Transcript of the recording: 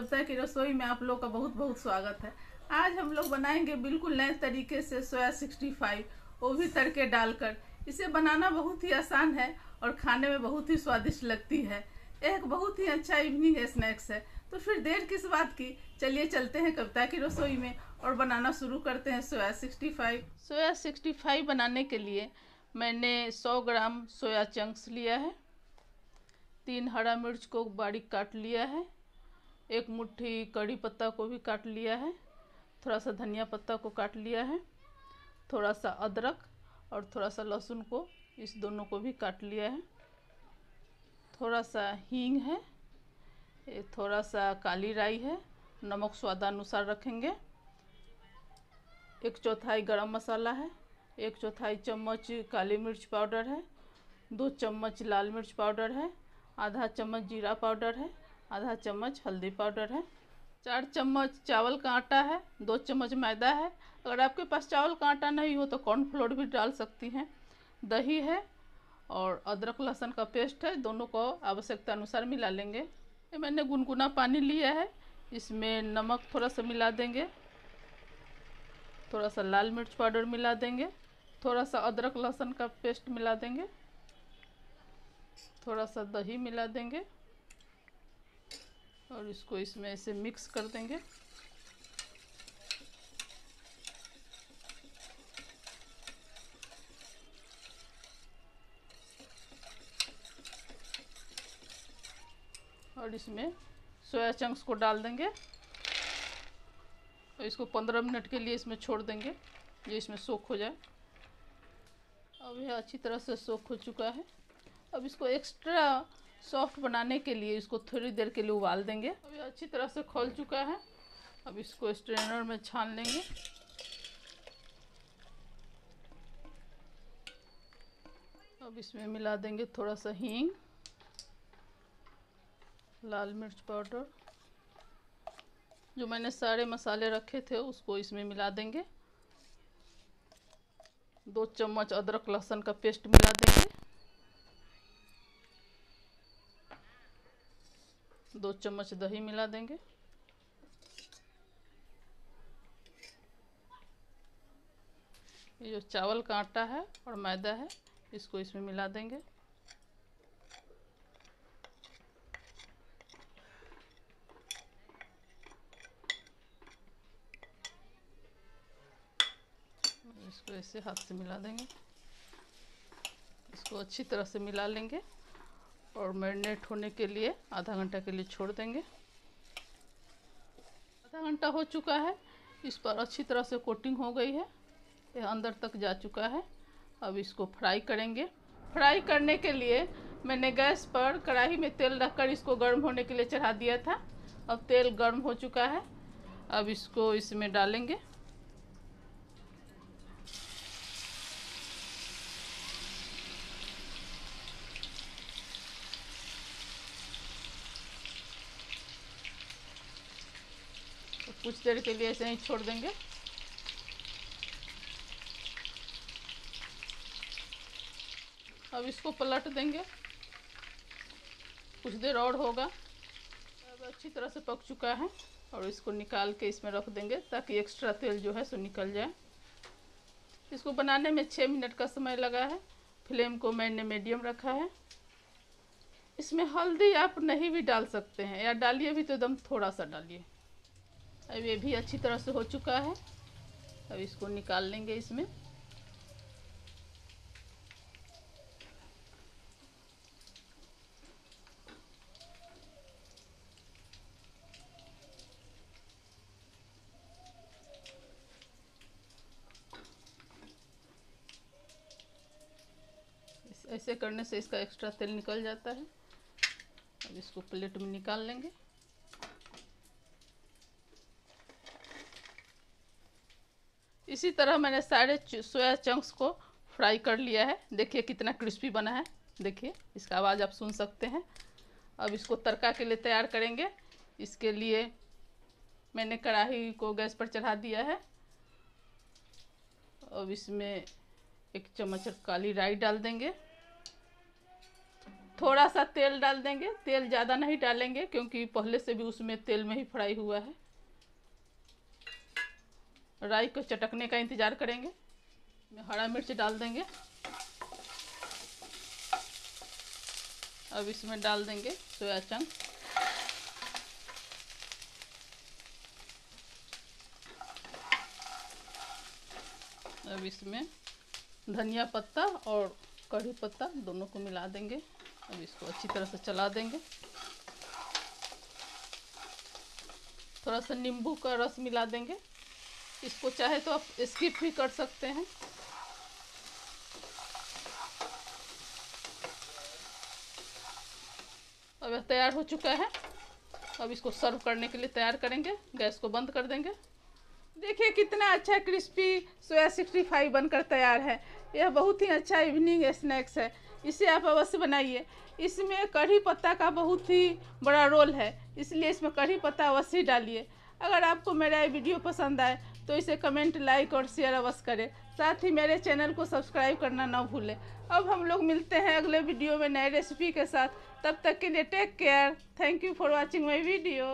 कविता की रसोई में आप लोग का बहुत बहुत स्वागत है। आज हम लोग बनाएँगे बिल्कुल नए तरीके से सोया सिक्सटी फाइव, वो भी तड़के डालकर। इसे बनाना बहुत ही आसान है और खाने में बहुत ही स्वादिष्ट लगती है। एक बहुत ही अच्छा इवनिंग स्नैक्स है। तो फिर देर किस बात की? चलिए चलते हैं कविता की रसोई में और बनाना शुरू करते हैं soya sixty five. Soya sixty five बनाने के लिए मैंने सौ ग्राम सोया चंक्स लिया है। तीन हरा मिर्च को बारीक काट लिया है। एक मुट्ठी कड़ी पत्ता को भी काट लिया है, थोड़ा सा धनिया पत्ता को काट लिया है, थोड़ा सा अदरक और थोड़ा सा लहसुन को इस दोनों को भी काट लिया है। थोड़ा सा हींग है थोड़ा सा काली राई है, नमक स्वादानुसार रखेंगे। एक चौथाई गरम मसाला है, एक चौथाई चम्मच काली मिर्च पाउडर है, दो चम्मच लाल मिर्च पाउडर है, आधा चम्मच जीरा पाउडर है आधा चम्मच हल्दी पाउडर है, चार चम्मच चावल का आटा है, दो चम्मच मैदा है। अगर आपके पास चावल का आटा नहीं हो तो कॉर्नफ्लोर भी डाल सकती हैं। दही है और अदरक लहसुन का पेस्ट है, दोनों को आवश्यकता अनुसार मिला लेंगे। ये मैंने गुनगुना पानी लिया है, इसमें नमक थोड़ा सा मिला देंगे। थोड़ा सा लाल मिर्च पाउडर मिला देंगे। थोड़ा सा अदरक लहसुन का पेस्ट मिला देंगे। थोड़ा सा दही मिला देंगे। और इसको इसमें ऐसे मिक्स कर देंगे। और इसमें सोया चंक्स को डाल देंगे। और इसको पंद्रह मिनट के लिए इसमें छोड़ देंगे, ये इसमें सोख हो जाए। अब यह अच्छी तरह से सोख हो चुका है। अब इसको एक्स्ट्रा सॉफ्ट बनाने के लिए इसको थोड़ी देर के लिए उबाल देंगे। ये अच्छी तरह से खोल चुका है। अब इसको स्ट्रेनर में छान लेंगे। अब इसमें मिला देंगे थोड़ा सा हींग, लाल मिर्च पाउडर। जो मैंने सारे मसाले रखे थे उसको इसमें मिला देंगे। दो चम्मच अदरक लहसुन का पेस्ट मिला देंगे। दो चम्मच दही मिला देंगे। ये जो चावल का आटा है और मैदा है, इसको इसमें मिला देंगे। इसको ऐसे हाथ से मिला देंगे। इसको अच्छी तरह से मिला लेंगे। और मैरिनेट होने के लिए आधा घंटा के लिए छोड़ देंगे। आधा घंटा हो चुका है। इस पर अच्छी तरह से कोटिंग हो गई है। यह अंदर तक जा चुका है। अब इसको फ्राई करेंगे। फ्राई करने के लिए मैंने गैस पर कढ़ाई में तेल रखकर इसको गर्म होने के लिए चढ़ा दिया था। अब तेल गर्म हो चुका है। अब इसको इसमें डालेंगे। कुछ देर के लिए ऐसे ही छोड़ देंगे। अब इसको पलट देंगे। कुछ देर और होगा। अब अच्छी तरह से पक चुका है और इसको निकाल के इसमें रख देंगे ताकि एक्स्ट्रा तेल जो है सो निकल जाए। इसको बनाने में छः मिनट का समय लगा है। फ्लेम को मैंने मीडियम रखा है। इसमें हल्दी आप नहीं भी डाल सकते हैं या डालिए भी तो एकदम थोड़ा सा डालिए। अब ये भी अच्छी तरह से हो चुका है। अब इसको निकाल लेंगे इसमें। ऐसे करने से इसका एक्स्ट्रा तेल निकल जाता है। अब इसको प्लेट में निकाल लेंगे। इसी तरह मैंने सारे सोया चंक्स को फ्राई कर लिया है। देखिए कितना क्रिस्पी बना है। देखिए, इसका आवाज़ आप सुन सकते हैं। अब इसको तड़का के लिए तैयार करेंगे। इसके लिए मैंने कढ़ाई को गैस पर चढ़ा दिया है। अब इसमें एक चम्मच काली राई डाल देंगे। थोड़ा सा तेल डाल देंगे। तेल ज़्यादा नहीं डालेंगे क्योंकि पहले से भी उसमें तेल में ही फ्राई हुआ है। राई को चटकने का इंतज़ार करेंगे। हरा मिर्च डाल देंगे। अब इसमें डाल देंगे सोया चंक। अब इसमें धनिया पत्ता और कढ़ी पत्ता दोनों को मिला देंगे। अब इसको अच्छी तरह से चला देंगे। थोड़ा सा नींबू का रस मिला देंगे। इसको चाहे तो आप स्किप भी कर सकते हैं। अब यह तैयार हो चुका है। अब इसको सर्व करने के लिए तैयार करेंगे। गैस को बंद कर देंगे। देखिए कितना अच्छा क्रिस्पी सोया सिक्सटी फाइव बनकर तैयार है। यह बहुत ही अच्छा इवनिंग स्नैक्स है। इसे आप अवश्य बनाइए। इसमें कढ़ी पत्ता का बहुत ही बड़ा रोल है। इसलिए इसमें कढ़ी पत्ता अवश्य डालिए। अगर आपको मेरा ये वीडियो पसंद आए तो इसे कमेंट लाइक और शेयर अवश्य करें। साथ ही मेरे चैनल को सब्सक्राइब करना ना भूलें। अब हम लोग मिलते हैं अगले वीडियो में नए रेसिपी के साथ। तब तक के लिए take care thank you for watching my video